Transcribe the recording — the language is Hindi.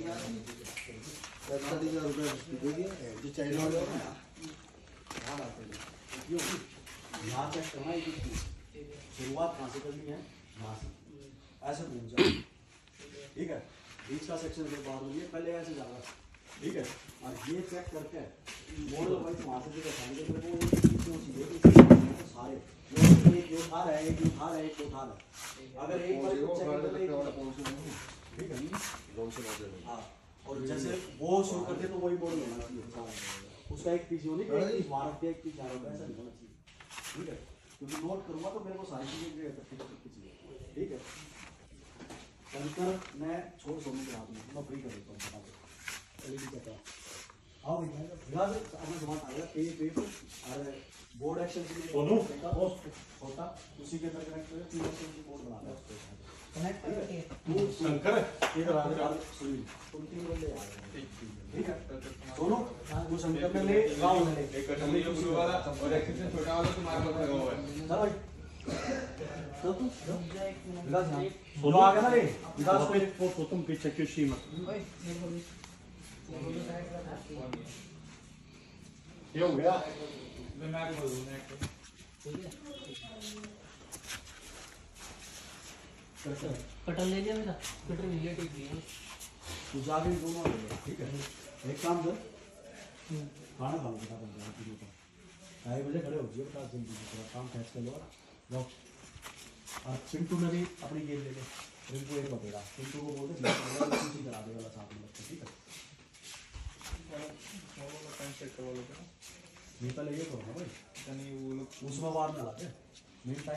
रुपया जो हैं यहाँ करें चेक करना शुरुआत कहाँ से करनी है यहाँ से ऐसे घूम जाओ ठीक है बीच का सेक्शन अगर बाहर हो गया पहले ऐसे जाना ठीक है और ये चेक करके मॉडल वाइज वहाँ से जो दिखाएँगे तो वो जो है सारे एक उठा रहा है एक उठा रहा है एक उठा रहा है अगर एक बार चेक तो ठीक है हाँ और जैसे वो शुरू करते तो वही मॉडल होना चाहिए उसका एक पीस होनी चाहिए वहाँ रखते एक पीस यहाँ रखते ऐसा नहीं होना चाहिए। ठीक है? क्योंकि नोट करूँगा तो मेरे को सारी चीज़ें इकट्ठी चाहिए ठीक है? शंकर मैं छोड़ सोनू के हाथ में मैं फ्री कर देता हूँ का भैया फ़िलहाल अपना सामान आ गया पेज पेज। और बोर्ड एक्शन के लिए सोनू, छोटा उसी के अंदर कनेक्ट करके तीन एक्शन की बोर्ड है। उसको कनेक्ट करके। तू शंकर? तुम आ गया ना रे विकास को Potem, po, potom piče Kyoshima. ये हो गया मैं मैं बोल दूँ मैं ठीक है कटन ले लिया मेरा? कटर मिले ठीक है। तू जाके दोनों ठीक है। एक काम कर। खाना खा लो बेटा बन तीनों का ढाई बजे खड़े हो जाइए बेटा जल्दी से थोड़ा काम कैच कर लो लो और चिंटू ने भी अपनी गेम ले ले। रिंकू एक बतेगा चिंटू को बोल दे करा देगा साथ में ठीक है। नहीं पहले ये करो ना भाई यानी वो लोग उसमें बाद में मेन टाइम